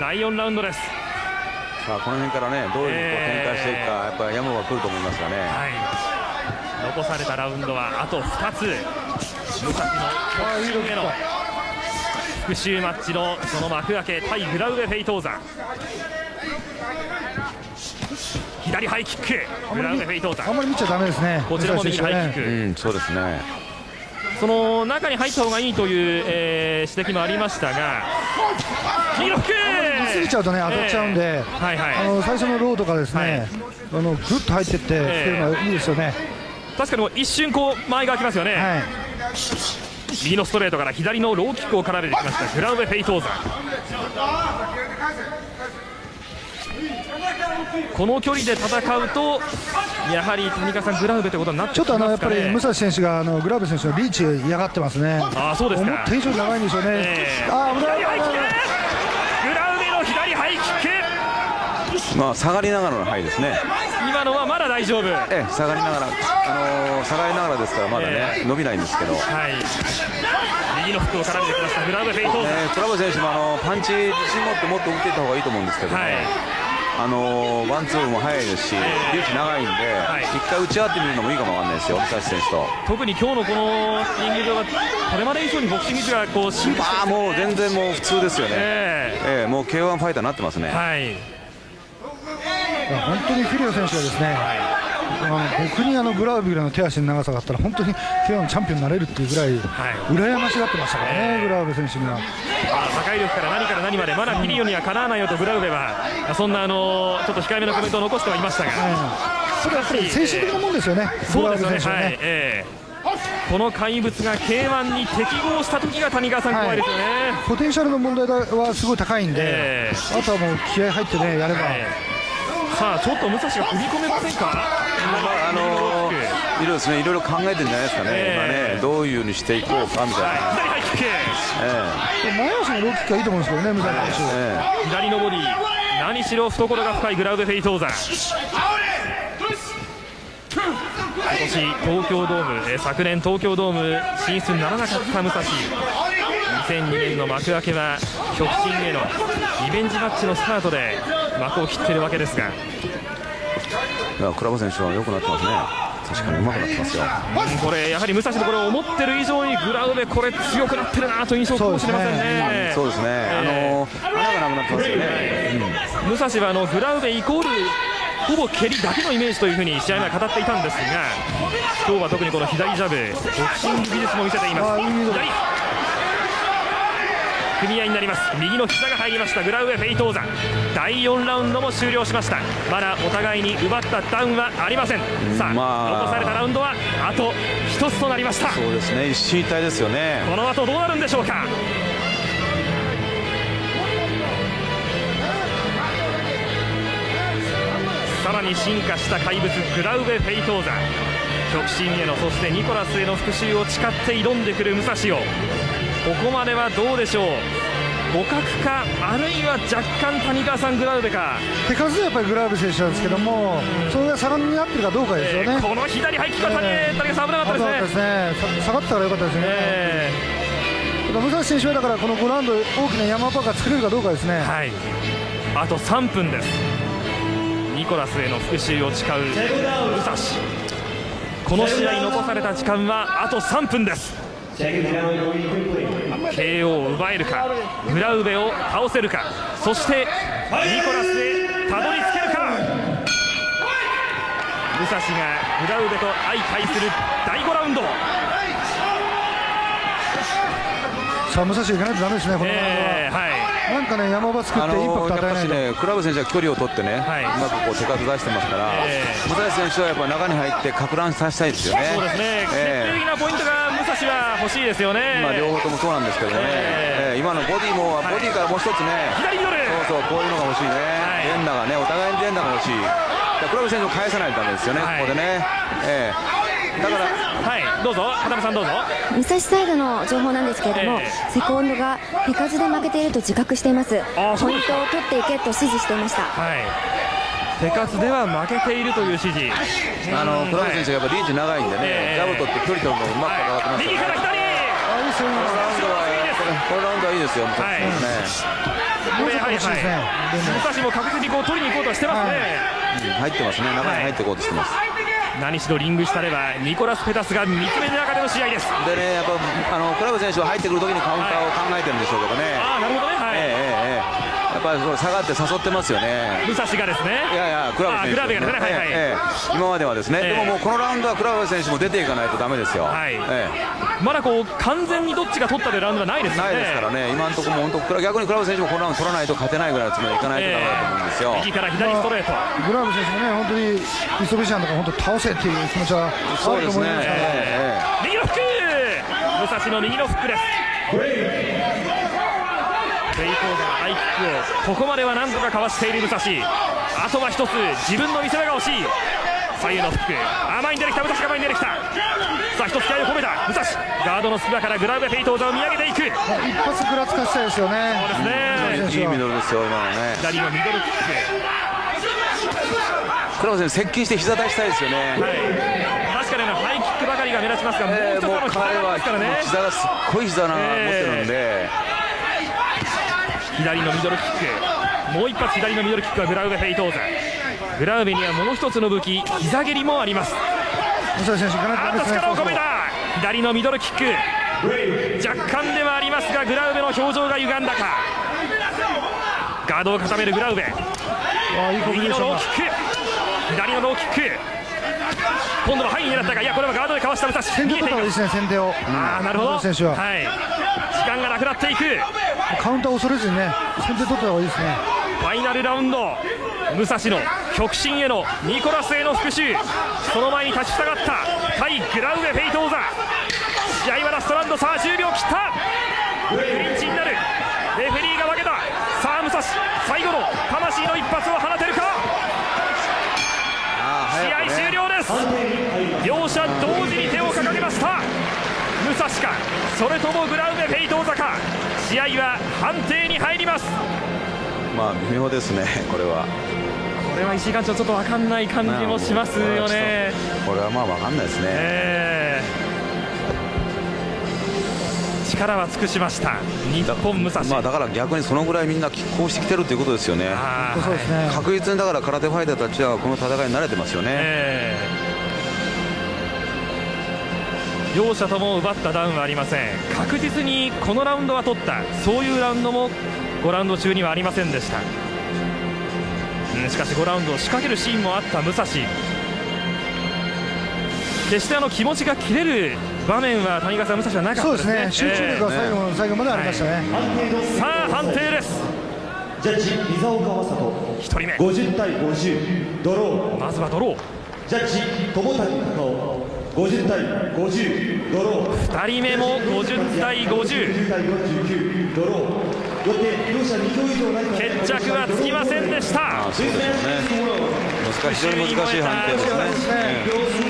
第4ラウンドです。さあこの辺からねどういうふうにこう展開していくか、やっぱり山が来ると思いますがね、はい、残されたラウンドはあと2つ。武蔵の極真への復讐マッチのその幕開け対グラウベ・フェイトーザ。左ハイキック。グラウベ・フェイトーザ。あんまり見ちゃダメですね。こちらも右ハイキック、うん、そうですね。その中に入った方がいいという、えー、指摘もありましたが右のフック過ぎちゃうとね当たっちゃうんで、えーはいはい、あの最初のローとかですね、はい。あのぐっと入っていって、えーっていうのはいいですよね。確かに一瞬こう前が開きますよね、はい。右のストレートから左のローキックを絡めてきましたグラウベ・フェイトーザこの距離で戦うとやはり谷川さんグラウベということになってきちょっとあのやますかねっぱり武蔵選手があのグラブ選手のリーチ嫌がってますね。ああそうですか。思った以上に長いんでしょうね。ええ。あー危ない。左ハイキックグラウベの左ハイキッまあ下がりながらの範囲ですね。ク今のはまだ大丈夫。はええ下がりながらあのー下がりながらですからまだね、え伸びないんですけど、い右のフックを絡めてきました。グラウベ・フェイト。ーザえー、クラブ選手もあのパンチ自信持ってもっと打っていった方がいいと思うんですけどね、はい。あのーワンツーも速いですし、えリーチ長いんで、はい。一回打ち合ってみるのもいいかもわかんないですよ、武蔵選手と。特に今日のこのリング上はこれまで以上にボクシングがこう進化もう全然もう普通ですよね、えええもう K1 ファイターになってますね。えはい。本当にフィリオ選手はですね、あの僕にあのグラウビルの手足の長さがあったら本当に K1 のチャンピオンになれるっていうぐらい、はい羨ましがってましたからね、ええグラウビル選手には。破壊力から何から何までまだピリオにはかなわないよとグラウベはそんなあのちょっと控えめなコメントを残してはいましたが。それはやっぱり精神的なもんですよね、そうですよね。ね。はい。ええ。この怪物が K1 に適合した時が谷川さん怖いですよね、ポテンシャルの問題はすごい高いんで、ええ。あとはもう気合入ってね、やれば、はいさあちょっと武蔵が踏み込めませんか？まああのーいろいろですね、いろいろ考えてるんじゃないですかね、ええ。今ね、どういうふうにしていこうかみたいな、はい左ハイキックえ前足のローキックはいいと思うんですけどね、武蔵選手。ええ左のボディ何しろ懐が深いグラウベ・フェイトーザ今年東京ドーム、えー昨年東京ドーム進出ならなかった武蔵2002年の幕開けは極真へのリベンジマッチのスタートで幕を切ってるわけですが。いやクラブ選手は良くなってますね、確かにくなってますよ。うんこれやはり武蔵のこれ思ってる以上にグラウベこれ強くなってるなという印象かもしれませんね。そうですね、あのー穴がなくなってますよね、武蔵はあのグラウベイコールほぼ蹴りだけのイメージというふうに試合前は語っていたんですが今日は特にこの左ジャブボクシング技術も見せています組み合いになります。右の膝が入りました。グラウベフェイトーザ第4ラウンドも終了しました。まだお互いに奪ったダウンはありません。さあ、まあ。残されたラウンドはあと1つとなりました。そうですね、一進一退ですよね。この後どうなるんでしょうか。さらに進化した怪物グラウベ・フェイトーザ極真へのそしてニコラスへの復讐を誓って挑んでくる武蔵をここまではどうでしょう。互角かあるいは若干谷川さんグラウベか、手数はやっぱりグラウビル選手なんですけども、それが差に合ってるかどうかですよね。えーこの左ハイキックは谷,、えー。谷川さん危なかったですね。ですね。さ下がったから良かったですね。えただ武蔵選手はだからこの5ラウンド大きな山場が作れるかどうかですね。ーはい。あと3分です。ニコラスへの復讐を誓う武蔵。この試合残された時間はあと3分です KO を奪えるかグラウベを倒せるかそしてニコラスへたどり着けるか武蔵がグラウベと相対する第5ラウンドさあ武蔵行かないとダメですね。このラウンドはえーはいなんかね山場作っあてインパクト与えないと。ね、クラブ選手は距離を取ってね、はいうまくこう手数出してますから、え武蔵選手はやっぱ中に入ってか乱させたいですよね。そうですね、決定え的なポイントが欲しいですよね。えまあ両方ともそうなんですけどね、ええ。え今のボディも、ボディからもう一つね、左ミドル。そうそう、こういうのが欲しいね、い。連打がね、お互いに連打が欲しい、クラブ選手を返さないとダメですよね、はい。ここでね、ええ。だから、はい、どうぞ、片目さんどうぞ。武蔵サイドの情報なんですけれども、えセコンドが手数で負けていると自覚しています。ポイントを取っていけと指示していました。はい。手数では負けているという指示。あのクラブ選手がやっぱリーチ長いんでね、ええ。ジャブ取って距離取るのがうまくかかってますよね。右から左。あいいですよいいですよ。このラウンドはこれこのラウンドはいいですよ、はい。ねもうちょっと欲しいですね。でも。確実にこう取りに行こうとしてますね、うん入ってますね、中に入っていこうとしてます。何しろリング下ではニコラス・ペタスが見つめる中での試合ですでね、やっぱあのクラブ選手は入ってくるときにカウンターを考えてるんでしょうけどね、っぱり下がって誘ってますよね。武蔵がですね。いやいや、クラブ選手、あグラベがですね。はいはい、ええええ。今まではですね、ええ。でももうこのラウンドはクラブ選手も出ていかないとダメですよ。はい。えまだこう完全にどっちが取ったというラウンドはないですね。ないですからね、今のところも本当逆にクラブ選手もこのラウンド取らないと勝てないぐらいのつもりでいかないとダメだと思うんですよ。右から左ストレート。グラブ選手もね本当にイソビシャンとか本当倒せっていう気持ちはあるとそうですね。思いますから、ええ。右のフック。武蔵の右のフックですイトーザのハイキックをここまでは何とかかわしている武蔵。あとは一つ自分の見せ場が欲しい。左右のフック。あ前に出てきた武蔵が前に出てきた。さあ一つ気合を込めた。武蔵ガードの隙間からグラウベフェイトーザを見上げていく。そう一発ぐらつかしたいですよね。ですね。えいいミドルですよ、今のね。左のミドルキックラブ選手、接近して膝出したいですよね。クはい。確かにあのハイキックばかりが目立ちますが、もうえー、一つあのもう彼は膝がありますからね。膝がすっごい膝な、持ってるんで、左のミドルキックもう一発左のミドルキックはグラウベフェイトーザグラウベにはもう一つの武器膝蹴りもあります。あっと力を込めた左のミドルキック。若干ではありますがグラウベの表情が歪んだか。ガードを固めるグラウベ右のローキック。左のローキック今度は範囲になったかいやこれはガードでかわした武蔵先い方ですね先手を。ああなるほど。選手は、はい。時間がなくなっていく。カウンターを恐れずにね先手取った方がいいですね。ファイナルラウンド。武蔵の極真へのニコラスへの復讐。その前に立ちふさがった。対グラウベフェイトーザ試合はラストラウンド。さあ10秒切った。クリンチになる。レフェリーが分けた。さあ武蔵最後の魂の一発を放てるか両者同時に手を掲げました武蔵かそれともグラウベフェイトーザか試合は判定に入りますまあ微妙ですね、これは。これは石井館長ちょっと分かんない感じもしますよね。これはまあわかんないですね。えー力は尽くしました。日本武蔵、まあだから逆にそのぐらいみんな拮抗してきてるということですよね。ね。確実にだから空手ファイターたちはこの戦いに慣れてますよね。えー両者とも奪ったダウンはありません。確実にこのラウンドは取った。そういうラウンドも5ラウンド中にはありませんでした、うんしかし5ラウンドを仕掛けるシーンもあった武蔵決してあの気持ちが切れる場面は谷川さん武蔵はなかったそうですね。集中力は最後の最後までありましたね、さあ判定です。ジャッジ伊沢川里1人目。50対50ドロまずはドロー。ージャッジ友谷隆夫。50対50ドロー。2人目も50対50 50対49ドロー。よって両者2票以上ない決着はつきませんでした。あそうですよね。難しい非常に難しい判定ですね。そうですね